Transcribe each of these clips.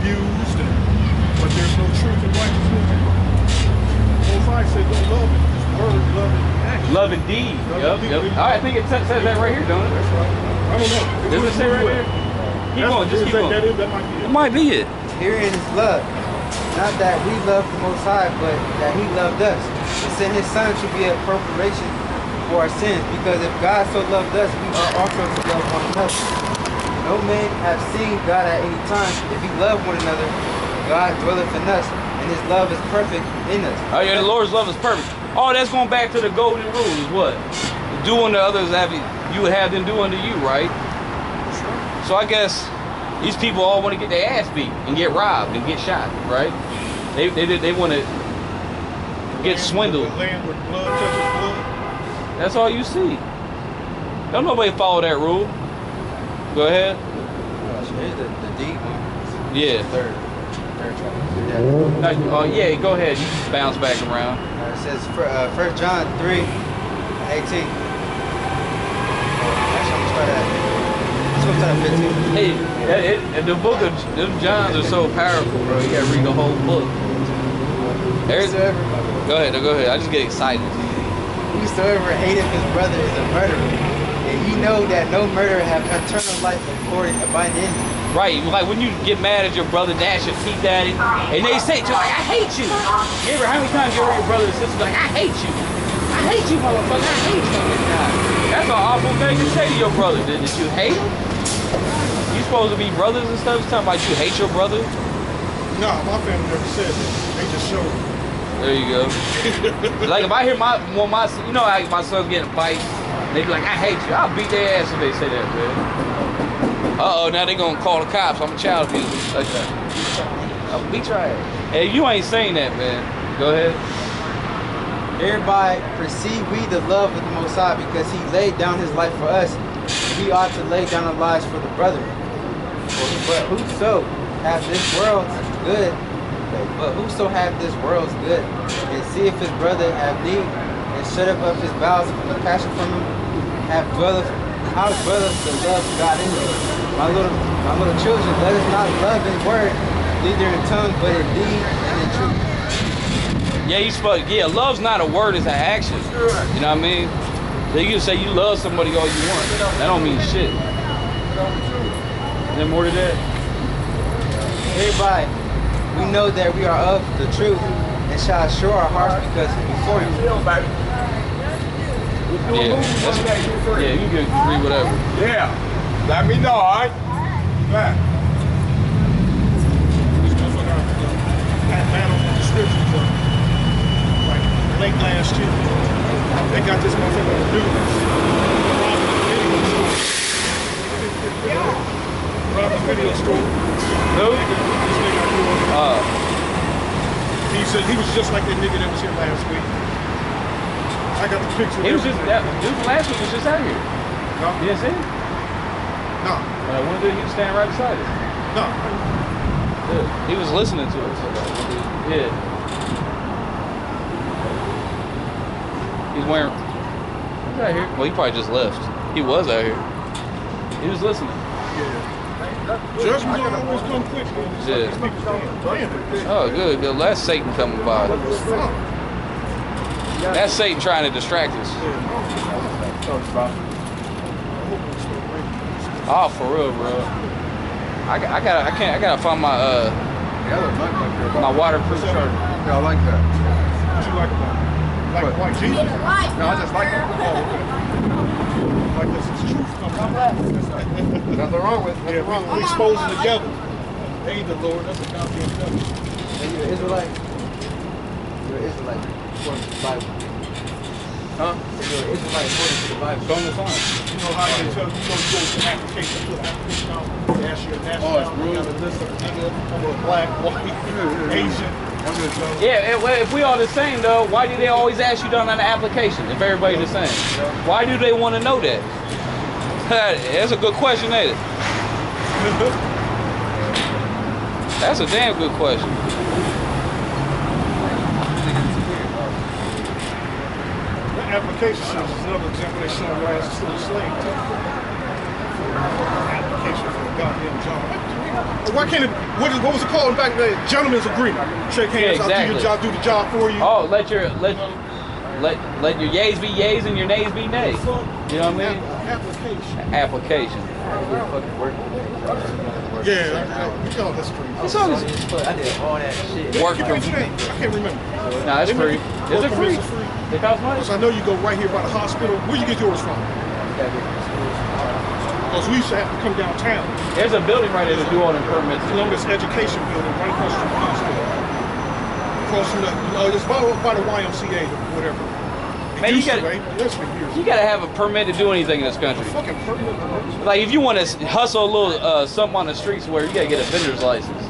abused, and, but there's no truth and righteousness. Most High said, don't love it. Just word, love it, action. Love and deed. Love Yep, and deed. yep. I think it says says that right here, don't it? That's right. I don't know. Does it say right here? Keep That's- going, just keep that, going. That, is, that might be It it. might be it. Herein is love. Not that we love the Most High, but that He loved us. And sent His Son to be a propitiation for our sins. Because if God so loved us, we are also to love one another. No man have seen God at any time. If we love one another, God dwelleth in us, and His love is perfect in us. Oh yeah, the Lord's love is perfect. Oh, that's going back to the golden rule is what? Do unto others have you, you would have them do unto you, right? Sure. So I guess these people all want to get their ass beat and get robbed and get shot, right? They they they want to get Land- swindled. The land with blood touches blood. That's all you see. Don't nobody follow that rule. Go ahead. Here's the, the deep one. Yeah. Third. Third. Yeah. No, oh yeah, go ahead. You can bounce back around. Uh, it says uh, 1 John 3, 18. Oh, actually, I'm start at. Go start at 15. Hey, that, it, and the book of them Johns are so powerful, bro. You gotta read the whole book. There's, go ahead, go ahead. I just get excited. whosoever hateth his brother is a murderer. And ye know that no murderer have eternal life according abiding in him. Right, like when you get mad at your brother, dash your teeth at him, and they say to you, like, I hate you. You ever, how many times you heard your brother and sister be like, I hate you. I hate you, motherfucker. I hate you. That's an awful thing to say to your brother. Did, did you hate him? You supposed to be brothers and stuff. Talking about you hate your brother. No, my family never said that. They just showed it. There you go. like if I hear my well, my you know like my son's getting fights, they be like, I hate you. I'll beat their ass if they say that, man. Uh oh, now they gonna call the cops. I'm a child abuser. Like that. I'll beat your ass. Hey, you ain't saying that, man. Go ahead. Thereby perceive we the love of the Most High, because he laid down his life for us. We ought to lay down our lives for the brethren. But whoso have this world's good, but whoso have this world's good, and see if his brother have need, shut up of his bowels of compassion from him, have dwelleth, how dwelleth the love God in you? My little, my little children, let us not love in word, neither in tongue, but in deed and in truth. Yeah, you supposed yeah, love's not a word, it's an action. You know what I mean? You can say you love somebody all you want. That don't mean shit. Is there more to that? Hereby we know that we are of the truth and shall assure our hearts because before him. Yeah. That's, yeah, you can agree whatever. Yeah. Let me know, all right? Yeah. This motherfucker had battle on the scriptures uh, like late last year. They got this motherfucker on the news. Robbing the video store. Who? This nigga I knew Uh, He said he was just like that nigga that was here last week. I got the picture. he was just that dude last week was just out here. No, You didn't see him? no, uh, When I went there, he was standing right beside us. no. Yeah. He was listening to us. Yeah. He's wearing. He's out here. Well, he probably just left. He was out here. He was listening. Judgment don't always come quick, man. Yeah. like these people damn. Oh, good. good. Last Satan coming by. Fuck. That's Satan trying to distract us. Oh, for real, bro. I, got- I gotta, I can't, I gotta find my, uh, Yeah, I like that. my waterproof shirt. Yeah, I like that. What you like about it? Like white Jesus? No, I just like it. Like this is truth coming. Nothing wrong with it. Yeah, Nothing wrong we, with we it. exposing the devil. Ain't the Lord, that's a goddamn devil. Are you an Israelite? You're an Israelite according to the Bible. Huh? According to the Bible. On the phone. You know how they tell you, you know, you go to application, put application they ask you a nationality, you got a list of black, white, Asian. Yeah, if, well, if we all the same though, why do they always ask you down on the application if everybody the same? Why do they want to know that? That's a good question, ain't it? That's a damn good question. Application shows is another example they show why it's still a slave. Application for a goddamn job. Why can't it? What, is, what was it called back then? Gentleman's agreement. Shake hands. Yeah, I'll do your job. Do the job for you. Oh, let your let let let your yays be yays and your nays be nays. You know what I mean? Application. Application. Yeah, I- I- we call this street. It's all this I did all that shit. work Keep from. your name. I can't remember. Nah, it's They free. make it- Is it free? Permits are free. It costs money. Because I know you go right here by the hospital. Where you get yours from? Because we used to have to come downtown. There's a building right there to do all the permits. Columbus Education Building, right across from the hospital. Across from the, uh, it's by, by the YMCA or whatever. Man, you gotta- right? That's for years. You gotta have a permit to do anything in this country. Fucking permit. Like if you want to hustle a little uh, something on the streets, where you gotta get a vendor's license.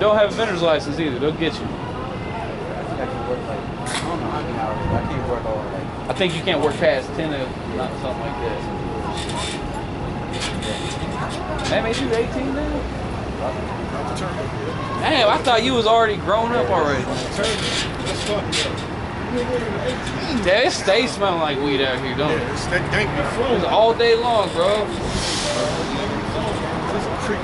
Don't have a vendor's license either. They'll get you. I can work like, I don't know how many hours, but I can't work all like, I think you can't work past ten or not something like that. That made you 18 now? Not the term. Yeah. Damn, I thought you was already grown up already. Yeah. It stays smelling like weed out here, don't it? Yeah, it's that danky flow. It's all day long, bro. This is creepy.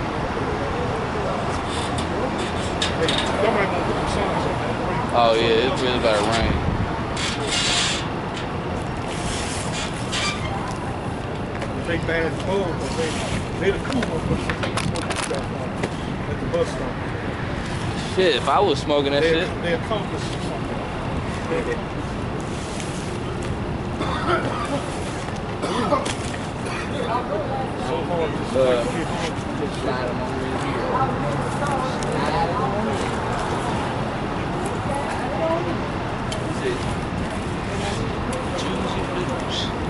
Hey, y'all might want to put some signs on that. right? Oh yeah, it's really about to rain. They bad clothes, but they they the cool ones, but they smoke stuff on at the bus stop. Shit, if I was smoking that They shit, they accomplish something. So hard just Uh, like get home.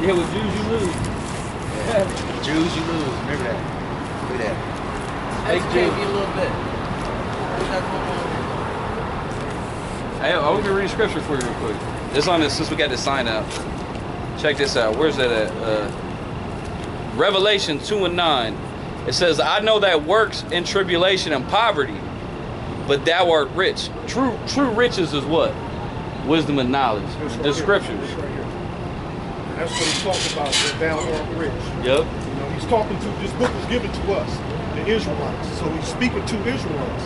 yeah, with Jews you lose. Jews you lose, remember that. Look at that. Fake Educate Jews. a little bit. What's that going on? Hey, I'm gonna read a scripture for you real quick. This on this since we got this sign up. Check this out. Where's that at? Uh, Revelation 2 and 9. It says, I know that works in tribulation and poverty, but thou art rich. True true riches is what? Wisdom and knowledge. The here. scriptures. This right here. That's what he's talking about. That thou art rich. Yep. You know, he's talking to. This book was given to us, the Israelites. So he's speaking to Israelites.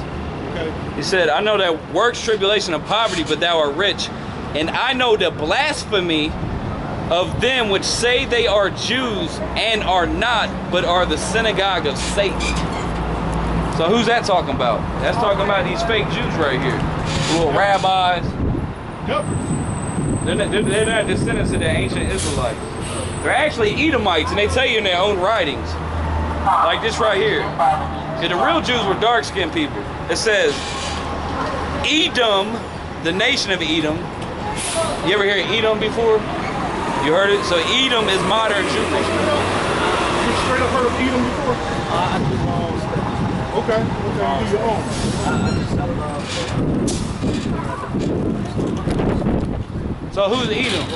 Okay. He said, I know that works tribulation and poverty, but thou art rich. And I know the blasphemy of them which say they are Jews and are not, but are the synagogue of Satan. So who's that talking about? That's talking about these fake Jews right here. Little rabbis. Yep. They're not, they're, they're not descendants of the ancient Israelites. They're actually Edomites, and they tell you in their own writings. Like this right here. See, the real Jews were dark-skinned people. It says, Edom, the nation of Edom. You ever hear Edom before? You heard it? So Edom is modern Jewish. You straight up heard of Edom before? Uh, I do my own stuff. Okay. Okay. You do your own. I, I just have So who's Edom?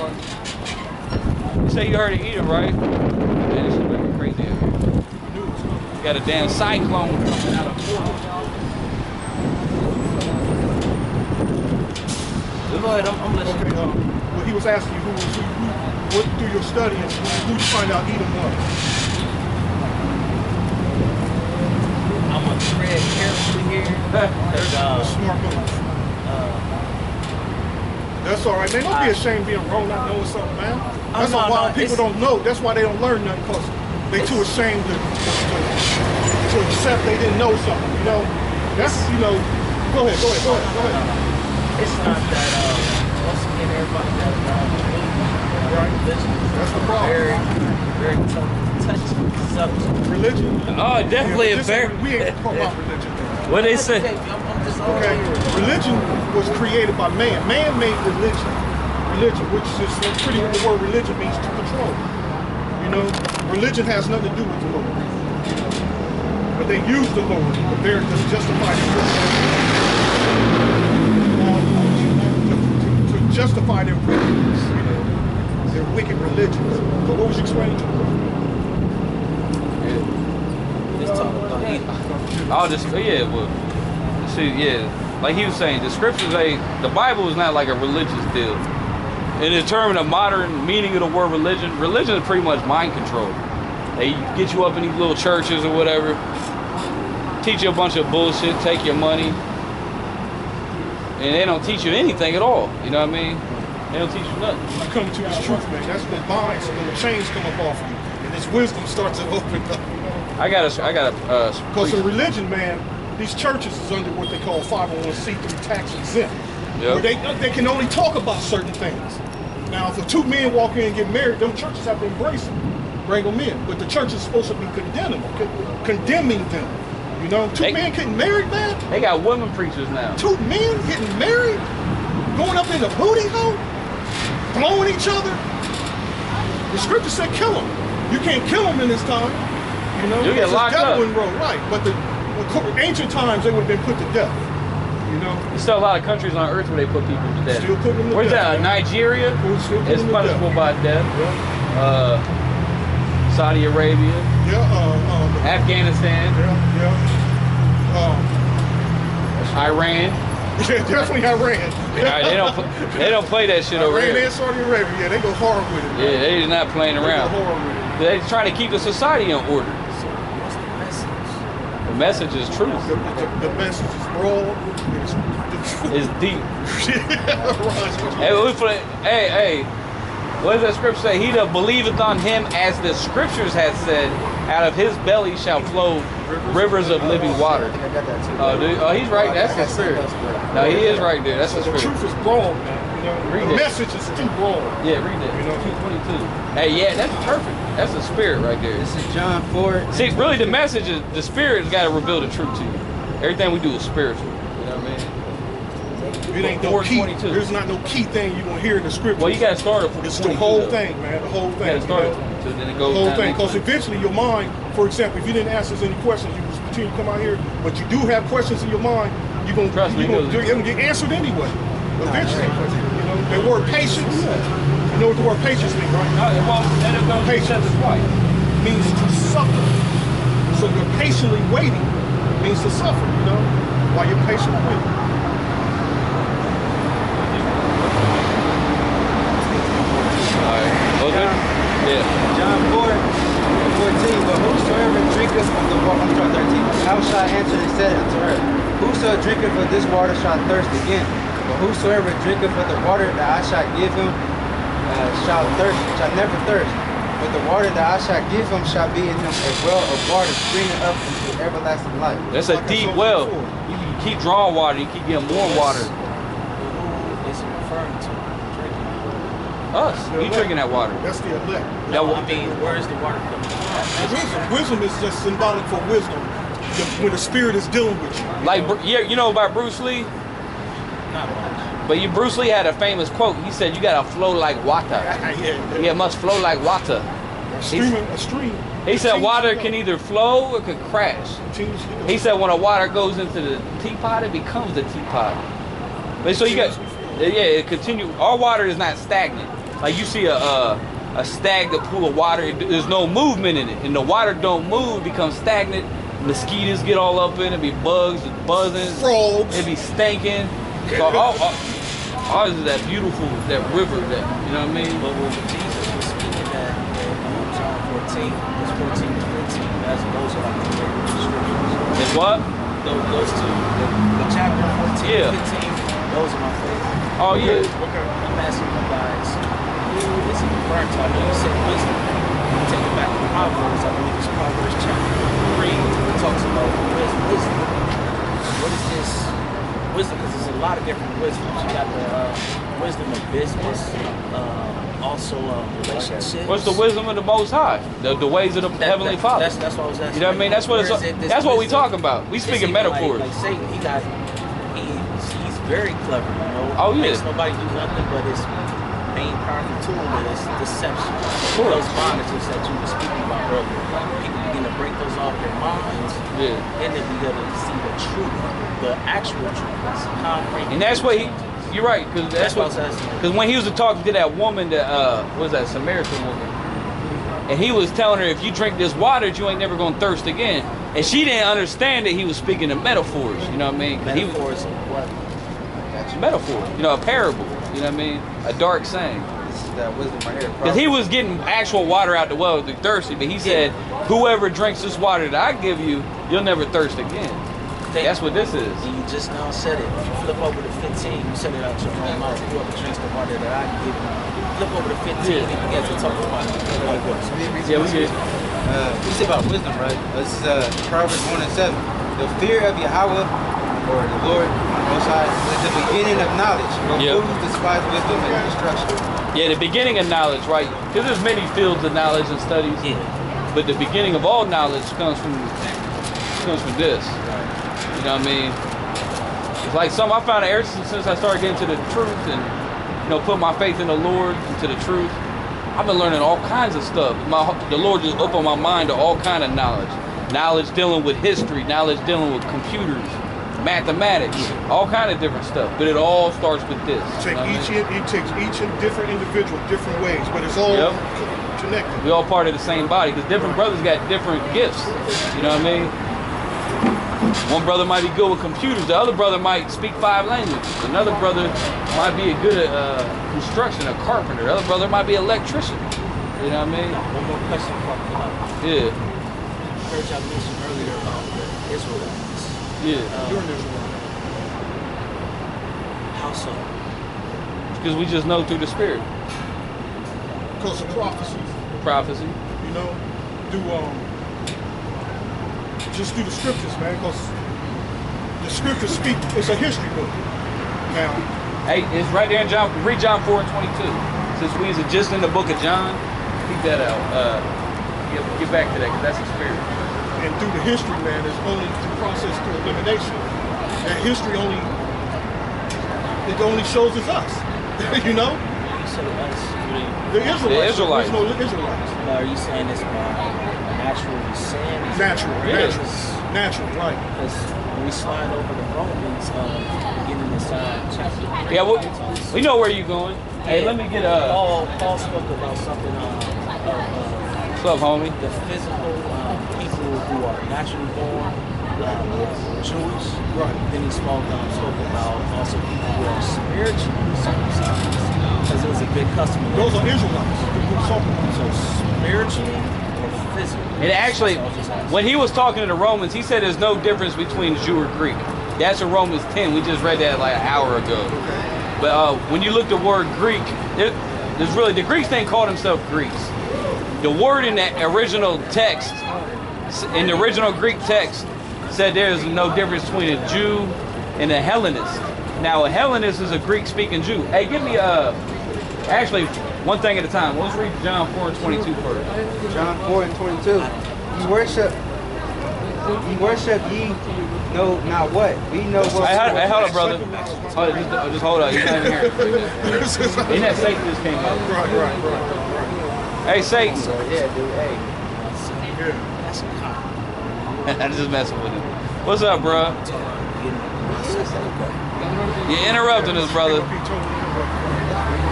You say you heard of Edom, right? Man, this is really crazy out here. You got a damn cyclone coming out of Florida. Go ahead, I'm, I'm listening. Okay. Um, well, he was asking you who was who, who what through your studying who, who you find out Edom was. I'm gonna tread carefully here. There's, uh, Smart move. Uh, That's all right, man. Don't be ashamed of being wrong, not knowing something, man. Oh, That's no, why no, people don't know. That's why they don't learn nothing because they too ashamed to, to, to accept they didn't know something. You know, that's you know. Go ahead, go ahead, go ahead, go ahead. it's not that, uh, once again, everybody got a wrong. Right. Religion That's the problem. Very, very tough, touchy subject. Religion. Oh, definitely Yeah, a this fair. We ain't talking about religion. man. What they say? Okay, religion was created by man. Man made religion. Religion, which is pretty the word religion means to control. You know, religion has nothing to do with the Lord. But they use the Lord, to justify their to, to, to justify their wickedness, you know, their wicked religions. So what was you explaining to me? I'll just yeah, well, see, yeah, like he was saying, the scriptures, they, the Bible is not like a religious deal. In the term of the modern meaning of the word religion, religion is pretty much mind control. They get you up in these little churches or whatever, teach you a bunch of bullshit, take your money, and they don't teach you anything at all. You know what I mean? They don't teach you nothing. You come to this truth, man. That's when binds and the chains come up off you, and this wisdom starts to open up. I got a, I got a. Uh, Because in religion, man, these churches is under what they call 501c3 tax exempt. Yep. Where they they can only talk about certain things. Now, if two men walk in and get married, them churches have to embrace them, bring them in. But the church is supposed to be condemning them, condemning them. You know, two They- men getting married, man. they got women preachers now. Two men getting married, going up in the booty hole, blowing each other. The scripture said kill them. You can't kill them in this time. You know, You'll get It's locked devil up. row, right? But the ancient times they would have been put to death. You know, There's still a lot of countries on earth where they put people to death. Still put them to Where's death, that? man. Nigeria? We'll still put It's punishable death. by death. yeah, Uh, Saudi Arabia, yeah, uh, um, Afghanistan, yeah, yeah. Um, Iran. yeah, definitely Iran. Nah, they don't. They don't play that shit over Iran here. and Saudi Arabia, yeah, they go hard with it. man. Yeah, they're not playing They go around. hard with it. They're trying to keep the society in order. What's the message? The message is truth. The, the, the message is broad. It's the truth. It's deep. right. Hey, hey, hey. What does that scripture say? He that believeth on him, as the scriptures had said, out of his belly shall flow rivers of living water. I think I got that. Oh, dude, oh, he's right. That's the spirit. No, he is right there. That's the The truth is broad, man. You know, Read the message is too broad. Yeah, read that. You know? 222. Hey, yeah, that's perfect. That's the spirit right there. This is John 4. See, really, the message is the spirit has got to reveal the truth to you. Everything we do is spiritual. You know what I mean? It ain't no key. 422. There's not no key thing you gonna hear in the scripture. Well, you got to start it from It's the whole though. thing, man. The whole thing. You thing. got to start you it know? 22, then it The whole thing. Because eventually your mind, for example, if you didn't ask us any questions, you just continue to come out here, but you do have questions in your mind, you're gonna, Trust me, you gonna, you're gonna get answered anyway. Eventually. You know, the word patience. You know what the word patience means, right? No, well, then it goes Patience. Is it twice. means to suffer. So you're patiently waiting means to suffer, you know, while you're patiently waiting. All right. Go? Yeah. John 4, 14. But whosoever drinketh of the water, I'm sorry, 13. How shall I answer and said unto her, Whoso drinketh of this water shall thirst again. But whosoever drinketh of the water that I shall give him uh, shall thirst, shall never thirst. But the water that I shall give him shall be in him a well of water springing up into everlasting life. That's a Like I deep well. before. You can keep drawing water. You keep getting more water. Who is it referring to? Drinking. Us. The You elect. drinking that water. That's the elect. That No, wa- I mean, where is the water coming from? Wisdom, wisdom is just symbolic for wisdom. The- when the spirit is dealing with you. you Like, know? Yeah, you know about Bruce Lee? Not much. But you, Bruce Lee had a famous quote. He said, "You gotta flow like water. yeah, yeah. Yeah, it must flow like water." A stream, a stream. He said, "Water can either flow or can crash." He said, "When the water goes into the teapot, it becomes the teapot." But so you got, yeah, it continue. Our water is not stagnant. Like you see a a, a stagnant pool of water, it- there's no movement in it, and the water don't move, becomes stagnant. Mosquitoes get all up in it, be bugs, buzzing. Frogs. It be stinking. So all, all, ours is that beautiful, that river, that you know what I mean. But when Jesus was speaking that in um, John 14, it's 14 to 15, that's those are like the scriptures. It's what? Those, those two, the, the chapter 14 Yeah. 15, those are my favorite. Oh yeah. Okay. I'm asking you guys, who is it referring to? I know you said wisdom. Take it back to Proverbs. I believe it's Proverbs chapter 3. It talks about wisdom. What is this wisdom? Because there's a lot of different wisdoms. You got the uh, wisdom of business, uh, also uh, relationships. What's the wisdom of the Most High? The, the ways of the That- Heavenly that- Father. That's, that's what I was asking. You know what I mean? That's what it's. It, That's what we talking about. We speaking metaphors. Like, like Satan, he got, he's, he's very clever, you know. Oh, yeah. Makes nobody do nothing but his main powerful tool is deception. Sure. Those bondages that you were speaking about earlier. People begin to break those off their minds, Yeah. then they begin to see the truth, the actual truth. Concrete. And that's what he. You're right, because that's, That's what what. I was asking. Because when he was talking to that woman, that uh, was that Samaritan woman, and he was telling her, if you drink this water, you ain't never gonna thirst again. And she didn't understand that he was speaking in metaphors. You know what I mean? he Metaphors of what? metaphor. You know, a parable. You know what I mean? A dark saying. this that wisdom right here. Because he was getting actual water out the well through thirsty, but he said, whoever drinks this water that I give you, you'll never thirst again. Thank That's what this is. And you just now said it. If you flip over to 15, you said it out your own mouth. Whoever drinks the water that I give you. Flip over to 15, Yeah. he begins to talk about it. Yeah, we did. Uh, we say about wisdom, right? This is uh, Proverbs 1 and 7. The fear of Yahweh, or the Lord on both sides, is the beginning of knowledge. But Yep. fools despise wisdom and instruction. Yeah, the beginning of knowledge, right? Because there's many fields of knowledge and studies, Yeah. but the beginning of all knowledge comes from comes from this. You know what I mean? It's like some I found out ever since since I started getting to the truth and you know put my faith in the Lord and to the truth. I've been learning all kinds of stuff. My the Lord just opened my mind to all kind of knowledge. Knowledge dealing with history, knowledge dealing with computers, mathematics, all kind of different stuff. But it all starts with this. you Take know each in, it takes each different individual different ways, but it's all Yep. connected. we all part of the same body because different brothers got different gifts. You know what I mean? One brother might be good with computers. The other brother might speak five languages. Another brother might be a good at uh, construction, a carpenter. The other brother might be an electrician. You know what I mean? One more question before I come. Yeah, I heard y'all mention earlier about the Israelites. yeah. Um, During this war. how so? Because we just know through the spirit, Because of prophecy, prophecy. you know, do um, just do the scriptures, man. Because the scriptures speak. It's a history book. Now, Hey, it's right there in John. Read John four and twenty-two. Since we is just in the book of John, keep that out. Uh, get, get back to that because that's experience. and through the history, man, it's only the process through elimination. That history only it only shows us us. you know, You said us. You didn't- the Israelites. Israelites. The original Israelites. Now, are you saying it's by natural descent? Is Natural, natural, natural, right? Because when we slide over the Romans, um, beginning inside chapter. Yeah, we, we know where you're going. Hey, let me get uh, Paul, Paul spoke about something of uh, what's up, homie? the physical um, people who are naturally born um, Jewish. Right. Then he spoke, um, spoke about also people who are spiritually circumcised. Because it was a big custom. in Those are Israel. Israelites. We're talking about. So spiritually or physically? And actually, when he was talking to the Romans, he said there's no difference between Jew or Greek. That's in Romans 10. We just read that like an hour ago. But uh, when you look at the word Greek, it, there's really the Greeks didn't call themselves Greeks. The word in that original text, in the original Greek text, said there is no difference between a Jew and a Hellenist. Now, a Hellenist is a Greek-speaking Jew. Hey, give me uh, actually one thing at a time. Let's read John 4 and 22 first. John 4 and 22. Ye worship, ye worship ye know not what. We know what. Hey, hold, hey, hold up, brother. Hold, just, just hold up. He's not even here. Ain't that Satan just came up? Right, right, right, Hey, Satan. Yeah, dude. Hey. right. Yeah. That's a cop. I'm just messing with him. What's up, bro? You're interrupting us, brother.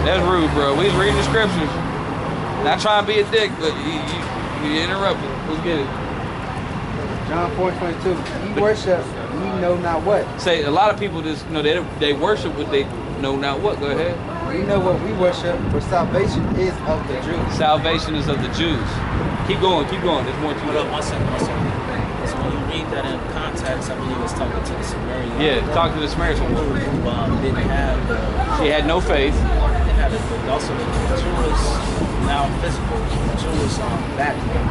Be totally correct. That's rude, bro. We was reading the scriptures. Not trying to be a dick, but you, you, you interrupted. Let's get it. John 4 and 22. Ye worship ye know not what. Say a lot of people just you know they they worship what they know not what. Go ahead. We know what we worship, for salvation is of the Jews. Salvation is of the Jews. Keep going, keep going. There's more to Hold up, it. one second, one second. So when you read that in context, I believe it's talking to the Sumerian. Yeah, talking to the Samaritan Who, who um, didn't have the, She had no faith. They had a, also the Jewish, now physical, Jewish um, background.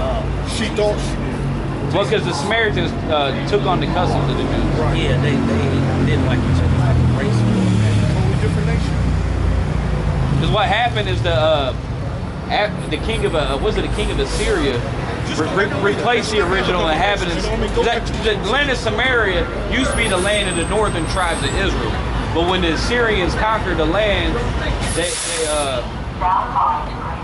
Uh, She thought she did. Well, because the Samaritans uh, took on the customs of the Jews. yeah, they, they didn't like each other, like a race. Totally different nation. Because what happened is the uh, af- the king of uh, was it the king of Assyria re- re- replaced the original inhabitants. That, the land of Samaria used to be the land of the northern tribes of Israel, but when the Assyrians conquered the land, they, they uh,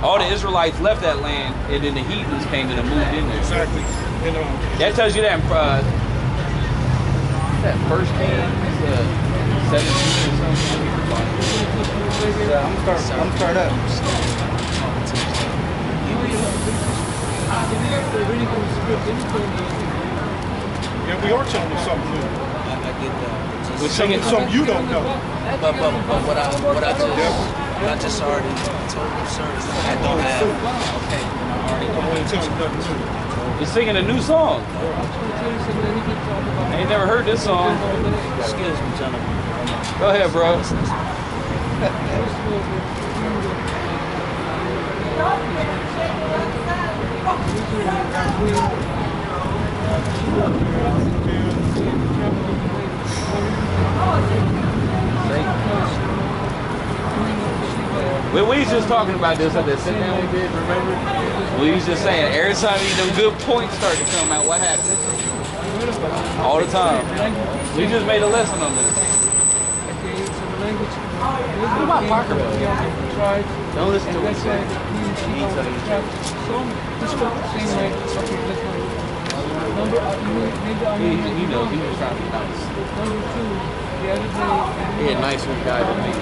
all the Israelites left that land, and then the heathens came and moved in there. Exactly. And um, That tells you that in uh, that First Kings uh, seventeen or something. Yeah, I'm gonna start. I'm gonna start up. yeah, we are telling you something new. I, I get that. We're Just, singing Something, something you don't know. but, but, but what I, what I just, Yeah. I just already told you, sir. I don't have. Okay, then I already I know. won't you nothing He's singing a new song. I ain't never heard this song. Excuse me, gentlemen. Go ahead, bro. We, we was just talking about this at the sit down we did, remember? We was just saying, every time these them good points start to come out, what happens? All the time. We just made a lesson on this. What about Parker? Don't listen to what he said. He you the Number, you need- maybe I He, he knows, he was trying to be nice. He a nicer guy than me.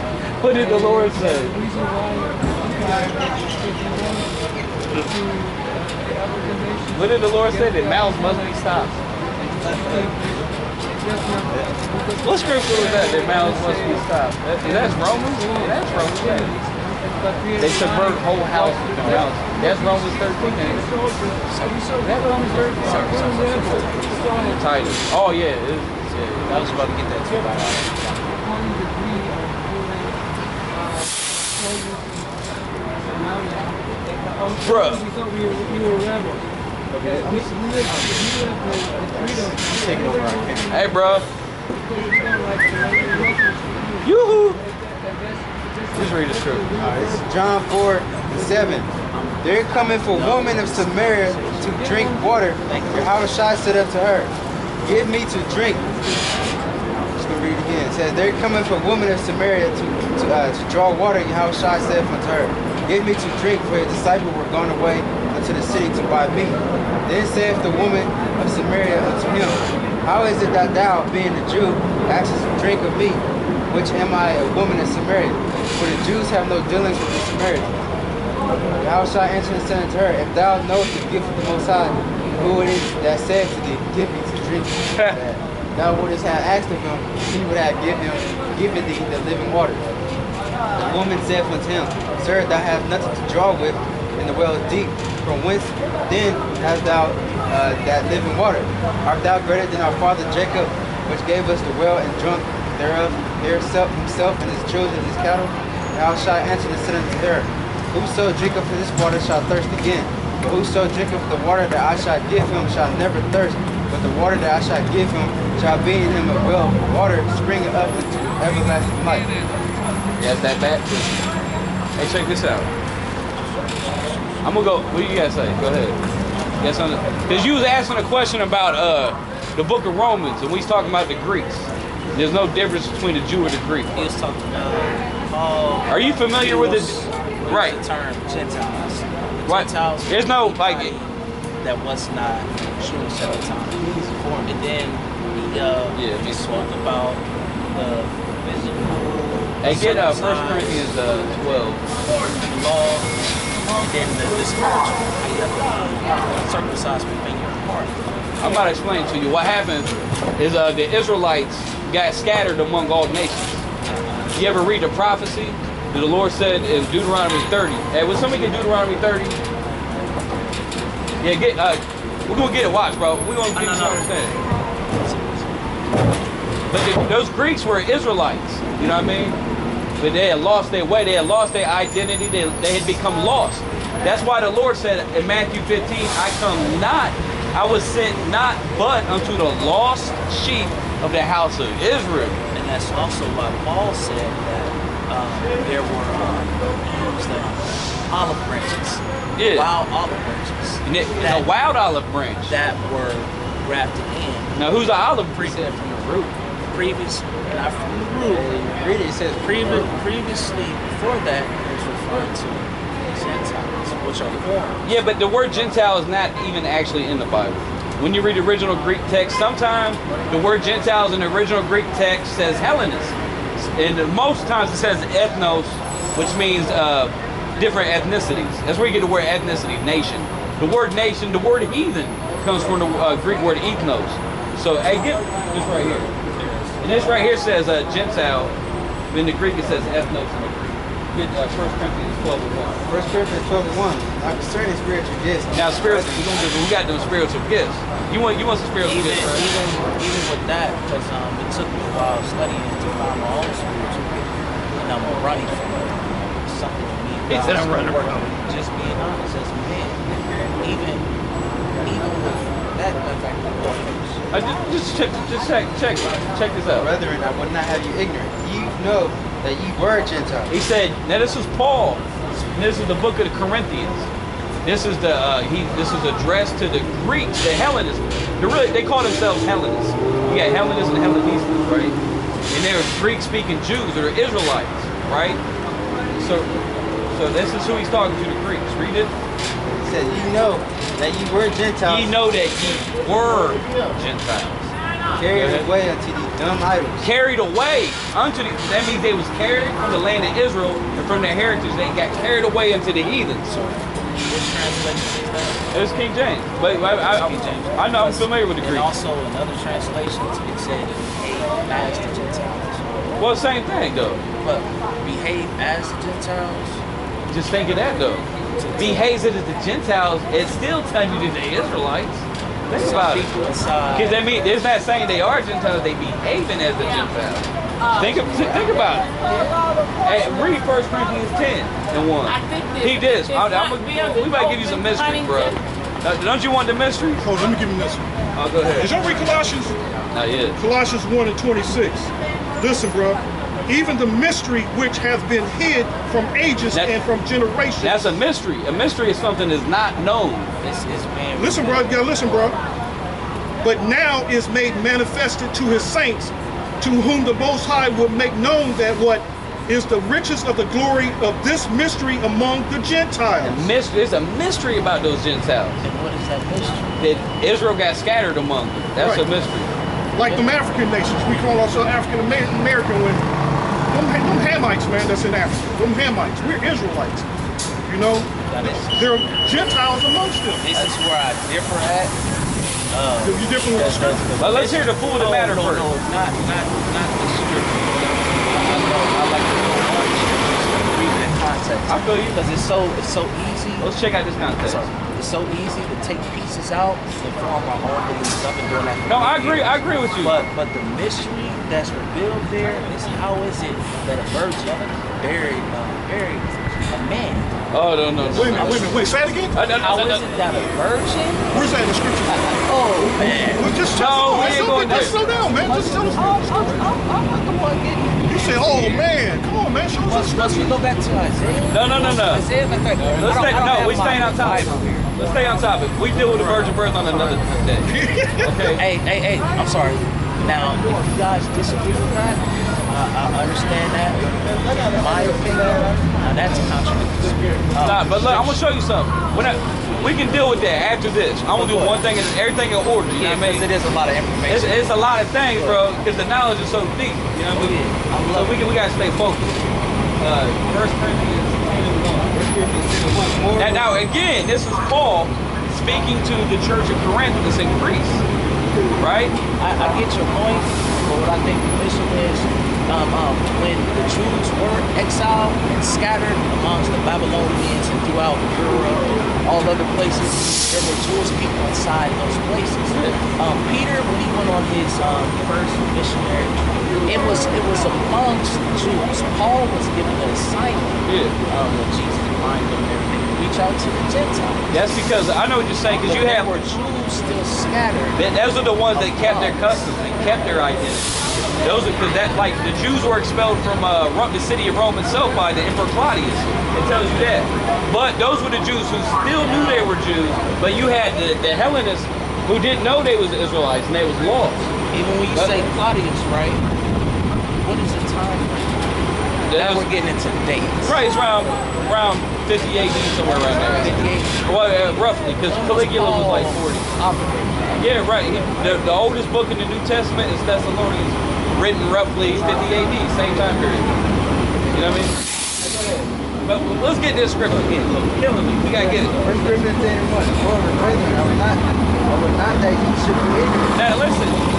What did the Lord say? What did the Lord say? That mouths must be stopped. What scripture was that? That mouths must be stopped. That, that's Romans? That's Romans. Yeah. They subvert whole houses with their mouths. That's Romans 13. ain't it? That Romans 13. Titus. Oh yeah, it yeah. I was about to get that too. Upon the degree of doing, uh, soldiers and now, Bruh. We thought we were, we were rebels. Okay. We, we lived, we lived the, the freedom. Taking over our. Hey, bro. Because we don't like the language. Yoo-hoo. Just read scripture. Alright, this John 4 and 7. They're coming for women of Samaria to drink water. Yahushua said unto her, Give me to drink. Just gonna read it again. It says, They're coming for women of Samaria to, to, uh, to draw water. Yahushua said unto her, Give me to drink, for his disciples were gone away unto the city to buy meat. Then saith the woman of Samaria unto him, How is it that thou, being a Jew, askest drink of me, which am I a woman of Samaria? For the Jews have no dealings with the Samaritans. Thou shalt answer and said unto her, If thou knowest the gift of the Most High, who it is that said to thee, Give me to drink, that thou wouldst have asked of him, he would have given him, given thee the living water. The woman said unto him, Sir, thou hast nothing to draw with, and the well is deep. From whence then hast thou uh, that living water? Art thou greater than our father Jacob, which gave us the well and drunk thereof, himself, himself and his children and his cattle? Yahushua answered and said unto her, Whoso drinketh of this water shall thirst again. But whoso drinketh the water that I shall give him shall never thirst. But the water that I shall give him shall be in him a well of water springing up into everlasting life. That's that baptism. Hey, check this out. I'm gonna go. What do you guys say? Go ahead. Yes, because you was asking a question about uh the book of Romans, and we was talking about the Greeks. There's no difference between the Jew or the Greek. He was talking about Paul. Are you familiar with it? used- Right. The term Gentiles. Right. Gentiles. There's no, like- that was not Jewish at the time. And then he uh Yeah, he spoke about the physical. Hey, get uh, 1 circumcised, Corinthians uh, 12. the law, and then the, the spiritual. How you have to circumcise people in your heart. I'm about to explain to you. What happened is uh, the Israelites got scattered among all nations. You ever read the prophecy that the Lord said in Deuteronomy 30? Hey, would somebody get Deuteronomy 30? Yeah, get. Uh, we're gonna get it. Watch, bro. We're gonna get you no, to no. understand. But the, those Greeks were Israelites. You know what I mean? But they had lost their way. They had lost their identity. They, they had become lost. That's why the Lord said in Matthew 15, I come not, I was sent not but unto the lost sheep of the house of Israel. And that's also why Paul said that um, there were um, olive branches, Yeah. wild olive branches And it- That- the wild olive branch. that were grafted in. Now, who's the olive branch? Said from the root. Previous, not from the root. Read it, it says Previ- previously, before that, it was referring to Gentiles, which are foreign. Yeah, but the word Gentile is not even actually in the Bible. When you read the original Greek text, sometimes the word Gentiles in the original Greek text says Hellenist. And most times it says ethnos, which means uh, different ethnicities. That's where you get the word ethnicity, nation. The word nation, the word heathen comes from the uh, Greek word ethnos. So, hey, this right here. And this right here says uh, Gentile. In the Greek, it says ethnos in the Greek. Get uh, 1 Corinthians 12 and 1. First Corinthians 12 and 1. Now concerning spiritual gifts. Now, spiritual, we, gonna do, we got them spiritual gifts. You want you want some spiritual even gifts, right? even even with that, because um, it took me a while studying to find my own spiritual gift, and I'm running from it. Something to me. He said, "I'm running work. from it." Just being honest as a man, even even with that, in fact, Uh, just, just check, just check, check, check this out. Brethren, I would not have you ignorant. You know that ye were Gentiles. He said, now this is Paul. This is the book of the Corinthians. This is the uh, he. This is addressed to the Greeks, the Hellenists. They really they call themselves Hellenists. You got Hellenists and Hellenistas, right? And they're Greek-speaking Jews or Israelites, right? So, so this is who he's talking to the Greeks. Read it. He said, You know that ye were Gentiles. You know that ye were Gentiles. Carried away unto these dumb idols. carried away unto the that means they was carried from the land of Israel and from their heritage they got carried away into the heathens. which translation is that? It was King James. But I, I, King James. I, I know I'm familiar with the And Greek. also in other translations, it said behave as the Gentiles. Well, same thing though. But behave as the Gentiles. Just think of that though. Behave as the Gentiles, it's still telling you that they Israelites. Think about it. Because they mean it's not saying they are Gentiles, they behaving as the Gentiles. Think of, think about it. Hey, read 1 Corinthians 10 and 1. I think this- He did. I'm, I'm, not being we might give you some mystery, bro. Uh, Don't you want the mystery? Hold on, let me give you this one. Oh, go ahead. Did y'all read Colossians? Not yet. Colossians 1 and 26. Listen, bro. Even the mystery which has been hid from ages That- and from generations. That's a mystery. A mystery is something that's not known. It's, it's being Listen, bro. You gotta listen, bro. But now is made manifested to his saints, to whom the Most High will make known that what is the riches of the glory of this mystery among the Gentiles. Mystery. There's a mystery about those Gentiles. And what is that mystery? That Israel got scattered among them. That's a mystery. Like them African nations, we call ourselves African American when them, them Hamites, man, that's in Africa. Them Hamites, we're Israelites. You know, there are Gentiles amongst them. this is where I differ at. Uh, You different with the scripture? But let's hear the full of the matter no, first. No, not, not, not the scripture. I know, I like to go on the scriptures, read it context. I feel you. Because it's so, it's so easy. Let's check out this context. So, it's so easy to take pieces out and form our own beliefs. I've been doing that. No, I years. agree. I agree with you. But but the mystery that's revealed there is how is it that a virgin buried uh, buried a man? Oh no no no. Wait a minute, wait a minute, wait, say it again? No, no, How no, is it that a virgin? Where's that in the scripture? Oh man! Well, just No, we let's ain't slow- going let's there. slow down, man. Just tell us. I'm, I'm, I'm, I'm not the one getting. You said, oh man, come on, man, show us Must, must we go back to Isaiah? No, no, no, no. Isaiah, like, like, I Let's don't- stay, no, we my staying on topic. Let's stay on topic. We deal with the virgin birth on another day. Okay. Hey, hey, hey, I'm sorry. Now, if you guys disagree with that, uh, I understand that. In my opinion, now that's a contradiction. Um, Nah, but look, I'm gonna show you something. When I, we can deal with that after this. I'm gonna do one thing and everything in order. You yeah, know what I mean? because it is a lot of information. it's a lot of things, bro, because the knowledge is so deep. You know what I mean? Yeah, So we, can, we gotta stay focused. Uh, First Corinthians 10 and 1. Now, now, again, this is Paul speaking to the church of Corinth that's in Greece, right? I, I get your point, but what I think the mission is, um, um, when the Jews were exiled and scattered amongst the Babylonians and throughout Europe and all other places, there were Jewish people inside those places. Um, Peter, when he went on his um, first missionary, it was it was amongst the Jews. Paul was given an assignment Yeah. um, when Jesus reminded him and everything reach out to the Gentiles. That's because I know what you're saying, because you have were Jews still scattered. Th- Those are the ones that kept their customs and kept their identity. Those are because that like the Jews were expelled from uh, the city of Rome itself by the Emperor Claudius. It tells you that. But those were the Jews who still knew they were Jews. But you had the, the Hellenists who didn't know they was Israelites and they was lost. Even when you But- say Claudius, right? What is the time frame? That was- we're getting into dates. right, it's around around 50 AD somewhere around there. 58. Well, uh, roughly, because Caligula was like 40. Yeah, right. The, the oldest book in the New Testament is Thessalonians, written roughly 50 AD, same time period. You know what I mean? But let's get this scripture again. Look, killing me. We gotta get it. First Corinthians 10 and 1. Moreover, brethren, I would not, I would not that ye should be ignorant. Now listen.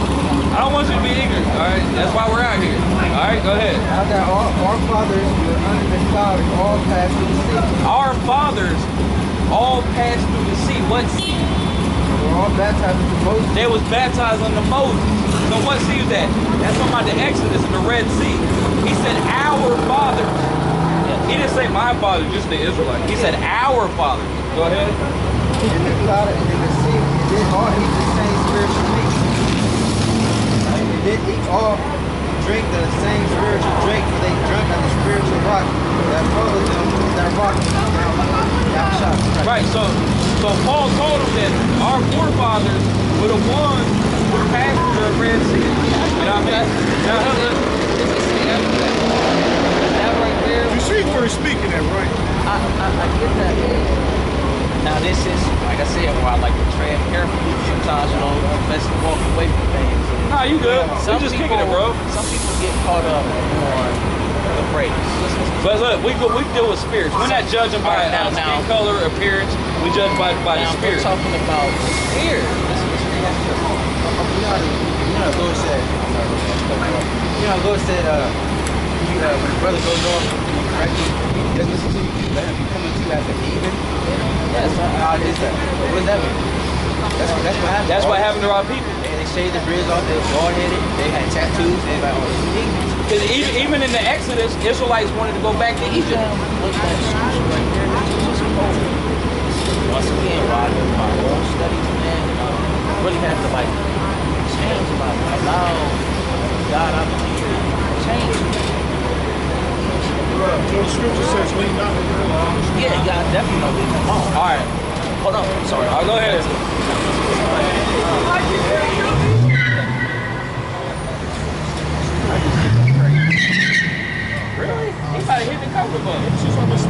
I don't want you to be ignorant. All right, that's why we're out here. All right, go ahead. Now that our, our fathers were under the cloud and all passed through the sea. Our fathers all passed through the sea. What sea? And were all baptized into Moses. They was baptized under Moses. So what sea is that? That's talking about the Exodus and the Red Sea. He said our fathers. He didn't say my father, just the Israelite. He said our fathers. Go ahead. in the cloud and in the sea, all eat the same spiritual did eat all drink the same spiritual drink, for they drank of the spiritual rock that followed them, that rock down shot. Right, so so Paul told them that our forefathers were the ones who passed through the Red Sea. You know what I mean? Now, look, look. That right there, You see where he's speaking at, right? I, I, I get that. Now this is, like I said, where I like to tread carefully. Sometimes, you know, best to walk away from things. Nah, you good. We just kicking it, bro. Some people get caught up on the listen. But look, we go, we deal with spirits. We're not judging by Alright, now- uh, skin now- color, appearance. We judge by by Now, the we're talking about spirit. Listen, listen, listen. You know, you Lord said, you know, Lord said, uh, you, uh, when brother goes off, you correct him, he listen to you, you let him be coming to you as. Yes, I, How is that? What does that mean? That's, what- that's what happened. That's what happened to our people. They, they shaved their beards off, they were bald headed, they had tattoos, they like, oh. Because even, even in the Exodus, Israelites wanted to go back to Egypt. Look at that scripture right there. It's just cold. Once again, I my own studies, man, really have to like change my allow God opportunity to change. The scripture says, lean not on. Yeah, gotta definitely know leave. All right. Hold on, sorry. Right, go ahead. Really? He might hit the cover button. On and.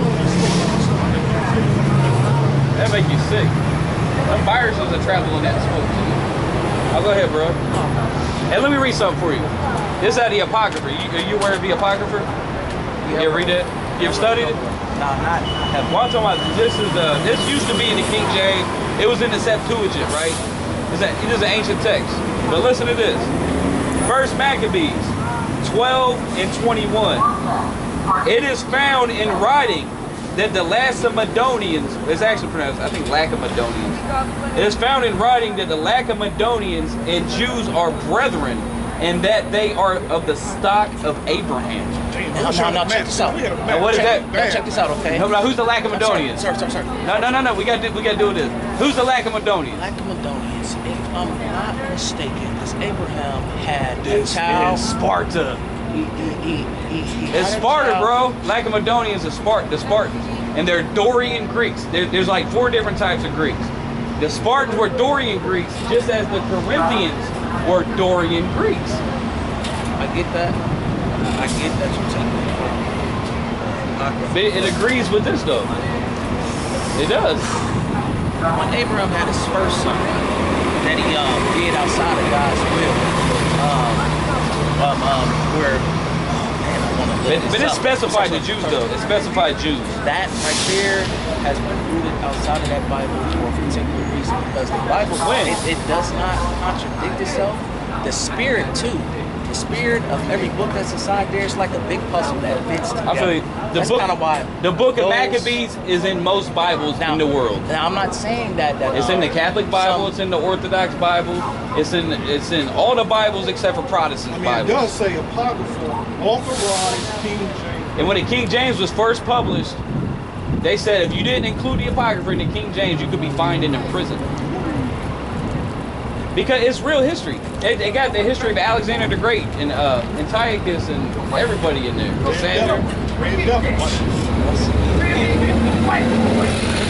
That make you sick. Them viruses are traveling that smoke too. I'll go ahead, bro. Hey, let me read something for you. This is out of the Apocrypha. You, are you aware of the Apocrypha? You ever read that? You ever studied it? No, not. I have Well, I'm talking about this is the this used to be in the King James. It was in the Septuagint, right? It's a, it is an ancient text. But listen to this. First Maccabees 12 and 21. It is found in writing that the Lacedaemonians, it's actually pronounced, I think Lacedaemonians. It is found in writing that the Lacedaemonians and Jews are brethren and that they are of the stock of Abraham. Damn, Now, I wish now, now check this out. We had a Now, map. what is Check- that? Now check this out, okay? No, no, who's the Sorry, Lacedaemonians? sorry, sorry, sorry. No, no, no, no. We got to we got to do this. Who's the Lacedaemonians? Lacedaemonians, if I'm not mistaken, because Abraham had This a child. is Sparta. It's Sparta, bro. Lacedaemonians are Spart the Spartans, and they're Dorian Greeks. There, there's like four different types of Greeks. The Spartans were Dorian Greeks, just as the Corinthians were Dorian Greeks. I get that. I get that you're telling me. But it, agrees with this though. It does. When Abraham had his first son that he um, did outside of God's will, um, um, um, where, oh man, I want to But, but it specified the Jews though. It specified Jews. That right there has been rooted outside of that Bible for a particular reason because the Bible When? it, it does not contradict itself. The spirit too. The spirit of every book that's inside there is like a big puzzle that fits together. I feel you. The that's book, kind of why the book of Maccabees is in most Bibles in the world. Now I'm not saying that that It's in the um, Catholic Bible. some- It's in the Orthodox Bible. It's in it's in all the Bibles except for Protestant I mean, it does say apocryphal, authorized King James. And when the King James was first published, they said if you didn't include the Apocrypha in the King James, you could be fined and imprisoned. Because it's real history. They, they got the history of Alexander the Great and uh, Antiochus and everybody in there. Cassandra.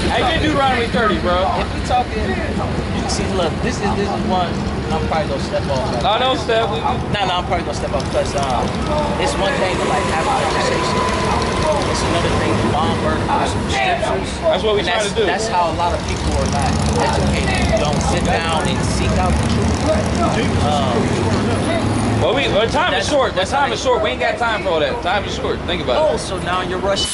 I did Deuteronomy 30, bro. If we talking, see, look, this is this is one. I'm probably gonna step off. Steph. We, No, no, I'm probably gonna step up because um, it's one thing to like have a conversation. It's another thing to bomb some scriptures. That's what we that's, to do. That's how a lot of people are not educated. You don't sit down and seek out the truth. Um, well, we, well, time is short. That time is short. We ain't got time for all that. Time is short. Think about oh, it. Oh, so now you're rushing.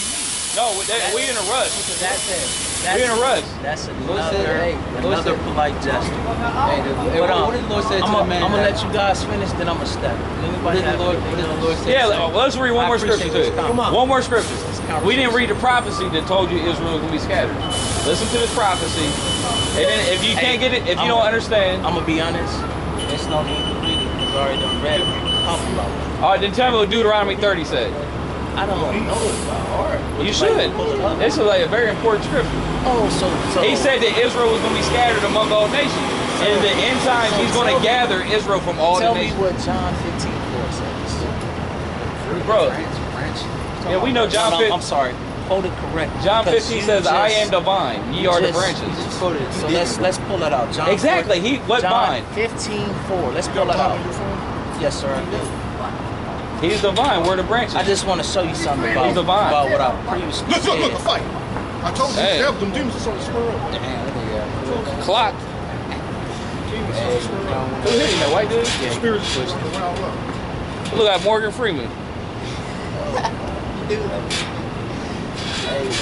No, we, that, we in a rush. Because that says That's, We in a rush. That's Lord said, another, hey, another said- polite gesture. Hey, the, hey, But, um, what did the Lord say to I'm the man? gonna let you guys finish, then I'm gonna step. What did the Lord? What did the? Lord say? Yeah, to well, let's read one I more scripture appreciate too. this conversation. One more scripture. We didn't read the prophecy that told you Israel was gonna be scattered. Listen to this prophecy, and then if you can't get it, if you I'm- don't understand, I'm gonna be honest. There's no need to read it because I already done read it. Talking it. all right, then tell me what Deuteronomy 30 said. I don't know it by heart. Would You like should. to pull it up? This is like a very important scripture. Oh, so so He said that Israel was going to be scattered among all nations. And in the end times, he's going to gather Israel from all the nations. Tell me what John 15 4 says. Bro, Branch, branch. yeah, we know John No, no, 15. I'm sorry. Hold it correct. John 15 you says, "I am the vine; ye are the branches." You just quoted it. So let's let's pull that out. John Exactly. 14 He what John vine? 15 4. Let's pull got that out. on your phone? Yes, sir, I do. He's the vine. We're the branches. I just want to show you something about, He's the vine. about what I previously Look, look, look, a fight. I told you, Hey. hey. them demons are starting to square up. Damn, that nigga. clock. Demons starting square up. Who hitting that white dude? Spirits are starting to rile up. Look at Morgan Freeman.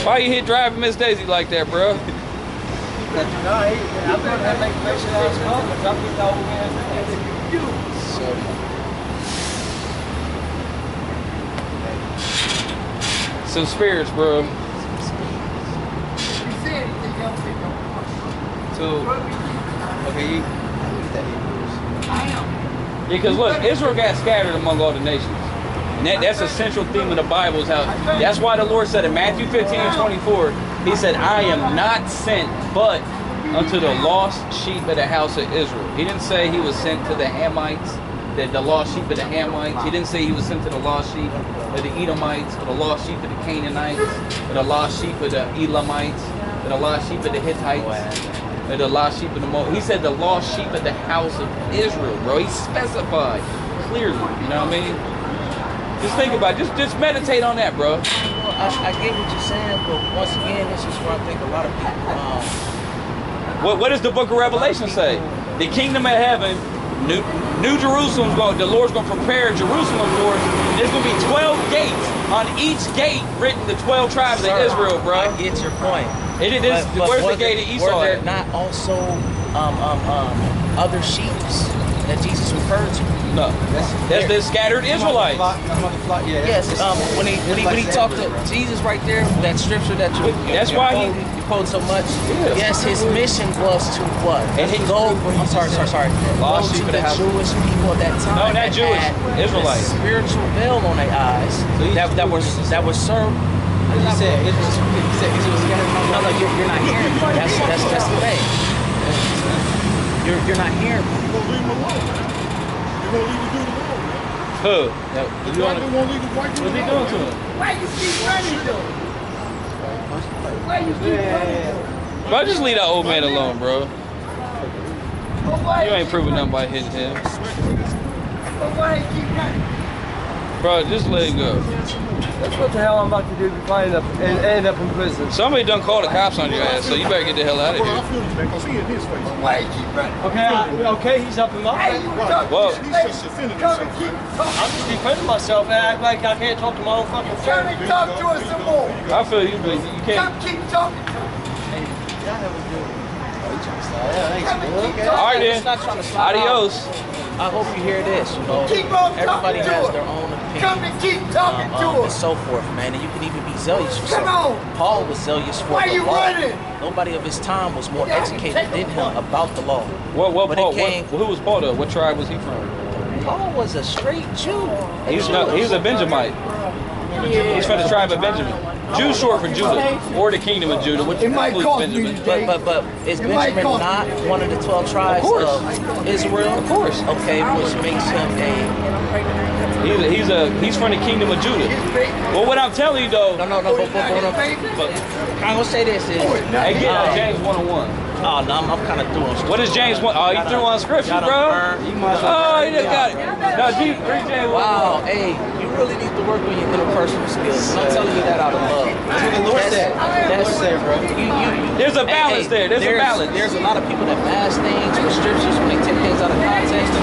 Why you hit driving Miss Daisy like that, bro? Some spirits, bro. So, okay, you. Hebrews. Because look, Israel got scattered among all the nations. And that, that's a central theme of the Bible. How, that's why the Lord said in Matthew 15 and 24, He said, I am not sent but unto the lost sheep of the house of Israel. He didn't say He was sent to the Hamites, the, the lost sheep of the Hamites. He didn't say He was sent to the lost sheep of the Edomites, or the lost sheep of the Canaanites, or the lost sheep of the Elamites, or the lost sheep of the Hittites. Or the lost sheep of the Mo. He said the lost sheep of the house of Israel, bro. He specified clearly. You know what I mean? Just think about it. Just just meditate on that, bro. I, I get what you're saying, but once again, this is where I think a lot of people. Um, What what does the book of Revelation say? The kingdom of heaven, New New Jerusalem's going. The Lord's going to prepare Jerusalem for us. There's going to be 12 gates on each gate written the 12 tribes sir, of Israel, bro. I get your point. It is. But- but where's the gate there- of Esau Were there at? not also um, um, um, other sheeps that Jesus referred to? No, that's the scattered Israelites. Flock, I'm the flock, yeah. Yes, um, when he when he, when he talked to. Jesus right there, that scripture that you That's why he- quote, so much. Yeah. Yes, his mission was to what? And he- go. I'm sorry, sorry, sorry. Go to the the. Jewish people at that time. No, not that Jewish, Israelites. the Spiritual veil on their eyes. he's that that was that was served. He said, it was, he said, he was No, no, you're, you're not hearing me. That's that's that's the thing. You're you're not hearing me. You're gonna leave them alone, man. You're gonna leave the dude alone. Who? The You wanna- won't leave the white dude What's he doing to him? Why you keep running though? Why you keep running? Bro, just leave that old man alone, bro. You ain't proving nothing by hitting him. But why you keep running? Bro, just let him go. That's what the hell I'm about to do before I end up, and end up in prison. Somebody done called the cops on your ass, so you better get the hell out of Bro, I here. feel you, man, because he in his face. Why you keep running? Okay, I, okay, he's up in my Hey, face. you Right. Whoa. He's just defending Come himself. I'm just defending myself and act like I can't talk to my own fucking Come and talk to us some more. I feel you, but you can't. keep talking to us. Come and keep All talking. right It's then. not trying to slide out. Adios. I hope you hear this. You know, Keep on everybody talking has us. their own opinion. Come and keep talking um, to um, and so forth, man. And you can even be zealous for Come something. on. Paul was zealous for Why the you law. running? Nobody of his time was more Yeah, educated than him look. about the law. What what But Paul? it came, What, who was Paul though? What tribe was he from? Paul was a straight Jew. He's no, he was a Benjamite. He's from the tribe of Benjamin. Jew short for Judah, or the kingdom of Judah, which It might includes cost Benjamin. today. But but but is It Benjamin not you. one of the twelve tribes course. of Israel? Of course. Okay, which makes him a He's a, he's a he's from the kingdom of Judah. Well, what I'm telling you though, no no no. But, but, but, but, I'm gonna say this is hey, get uh, um, James one on one. Oh no, I'm, I'm kind of through on. What is James one? Oh, he threw on scripture, bro. burned. You might as well Oh, he just got it. No, G, read James one. Wow, hey, you really need to work on your interpersonal skills. And I'm telling you that out of love. That's what the Lord said. That's what the said, bro. You, you, you, There's a balance there. There's a balance. There's a lot of people that mask things with scriptures when they take things out of context.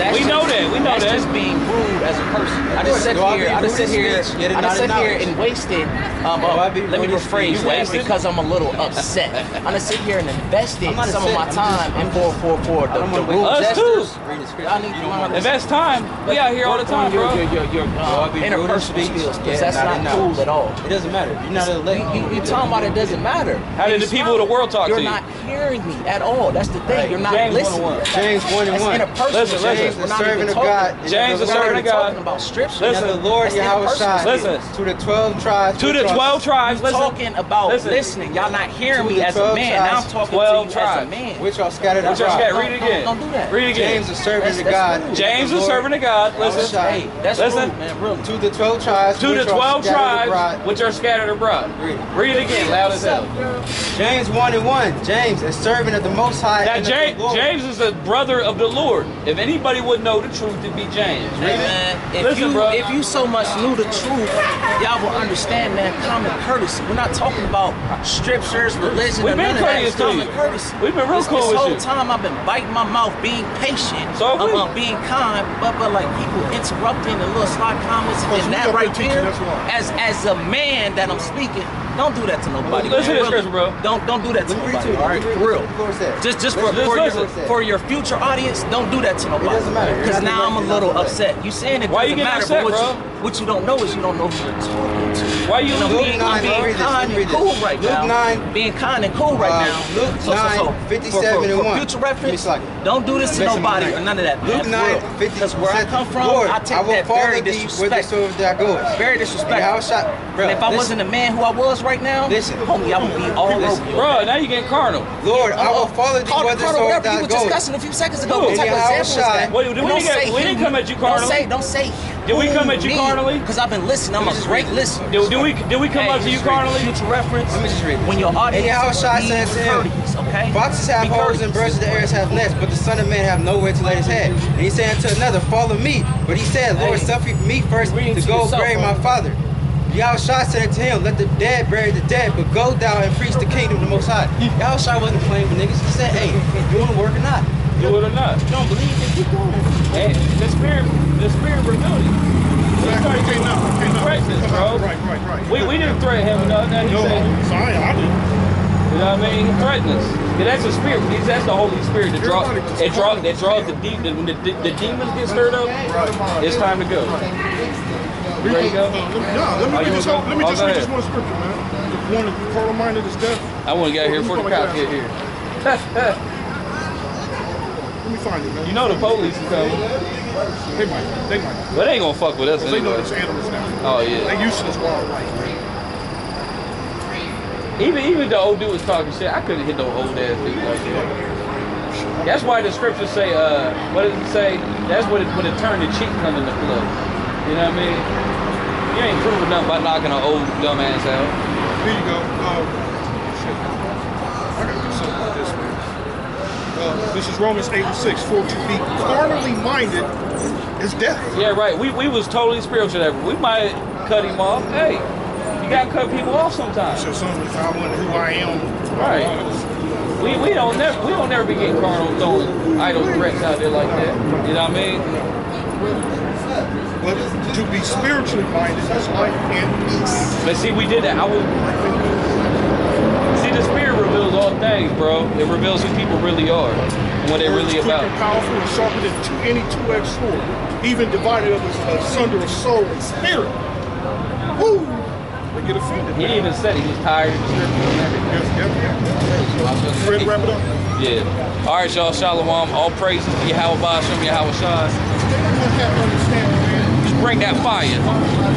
That's We just- know that. We know that's that. just being rude as a person. I just sit here. I just sit here. yet I just sit here and wasted. Um, Do I uh, let me rephrase speech? that wasted? because I'm a little upset. I'm gonna sit here and invest I'm not some of my upset, just- time and for for for the, the wanna rude waste- Us too. gestures. Read. I need to learn Invest time. We out here all the time, bro. Your, your, your, Do I um, be rude in interpersonal speech? skills, Yeah, that's not not enough. cool at all. It doesn't matter. You're not elect. You, you, you talking about it doesn't matter. How did You the people of the world talk to you? You're not hearing me at all. That's the thing. You're not James listening. 1:1. James 1 and That's 1. interpersonal. Listen, listen. James, we're The servant of God. James, the the we're servant of God. talking about scripture. Listen. The Lord That's Yahweh interpersonal. Shai Listen. to the 12 tribes. To the 12 tribes, I'm listen. talking about listening. Y'all not hearing me as a man. Now I'm talking to you as a man. Which are scattered Which are abroad. scattered. Read it Don't- again. don't do that. Read it again. James, the servant That's- of God. rude. James, the Lord servant of God. Listen. Shai. Hey, that's Listen. Rude, man. Really. To the 12 tribes. To the 12 scattered tribes abroad. which are scattered abroad. Read it. Read it again, loud as hell. James 1 and 1. James, a servant of the Most High. Now, and the James, James is the brother of the Lord. If anybody would know the truth, it'd be James. Hey man, if Listen, you bro. if you so much knew the truth, y'all will understand, man. Common courtesy. We're not talking about scriptures, religion, We've or been none of that. courteous to common you. courtesy. We've been real this, cool this with whole you. time I've been biting my mouth, being patient, So have we. um, being kind, but but like people interrupting and little sly comments Because and that right there. As as a man that I'm speaking, don't do that to nobody. Listen to man. this scripture, bro. Don't don't do that to Let nobody. All right, for real. let me read what it says. Just just for, for, your, for your future audience, don't do that to nobody. doesn't matter. Because now I'm a little upset. You saying it Why doesn't getting matter, upset, but what bro? you what you don't know is you don't know who you're talking to. Why you And Luke being, 9, I'm being read this, kind read and this. cool right Luke now. 9, being kind and cool right uh, now. Luke 9, 57 for, and for 1. future reference, don't do this to nobody or none of that. Luke 9, 50 Because where I come from, Lord, I take will that very whithersoever. Very disrespectful. Shai, bro, and if I listen. wasn't the man who I was right now, Listen. homie, I would be all Listen. over you. Bro, now you getting carnal. Lord, I will follow thee Carter, whithersoever Carter, whatever you were discussing a few seconds ago. What type of example is that? Wait, we didn't don't get- say we didn't he. come at you carnally. Don't say, don't say. Did we come at you carnally? Because I've been listening. I'm a great listener. Did, did we did we come Hey, up to you just read carnally? Future reference. Let me just read this. When your audience And Yahawashi be said to him, courteous, okay? Foxes have holes and birds of the air have nests, but the Son of Man have nowhere to lay his head. And he said unto another, Follow me. But he said, Lord, Hey, suffer me first to to go yourself, bury my homie. father. Yahawashi said unto him, Let the dead bury the dead, but go thou and preach the kingdom of the Most High. Yahawashi wasn't playing with niggas. He said, Hey, you want to work or not? Do it or not? You don't believe it? Keep going. Hey, the spirit, the spirit revealed it. We started getting now, okay, now. threats, bro. Right, right, right. We, we didn't threaten him enough. Now he No, said, sorry, I didn't. you know what I mean? He threatened us. That's a spirit. That's the Holy Spirit that draws. It draws. That draws the deep. When the, the, the demons get stirred up, it's time to go. We Ready to go? uh, let me, nah, let me Oh, read you this. Let me Oh, just read this one scripture, man. One that Carl minded is death. I want to get here before the cops get here. Let me find it, man. you know the police is coming. They might. They might. But they ain't gonna fuck with us They know anyway. it's animals now. Oh yeah. They used to this wildlife. Even even the old dude was talking shit. I couldn't hit no old ass dude like that. That's why the scriptures say, uh, what does it say? That's when it when it turned the cheek come into play. You know what I mean? You ain't proving nothing by knocking an old dumb ass out. Here you go. Um, shit. I gotta do something with this, man. Uh, this is Romans 8 and 6. For to be carnally minded is death. Yeah, right. We we was totally spiritual. Ever. We might cut him off. Hey, you gotta cut people off sometimes. So some if I wonder who I am. Right. We we don't never we don't never be getting carnal throwing idle threats out there like that. You know what I mean? But to be spiritually minded is life and peace. But see, we did that. I was. See, the spirit reveals all things, bro. It reveals who people really are and what they're really quick about. and powerful and sharper than two, any two-edged sword, even divided of asunder of soul and spirit. Woo! They get offended. He even said he was tired of scripture and everything. Yes, yep, yep. Ready to wrap it up? Yeah. All right, y'all. Shalom. All praises to Yahweh Bashem, Yahawashi. They don't have understanding, man. Just bring that fire.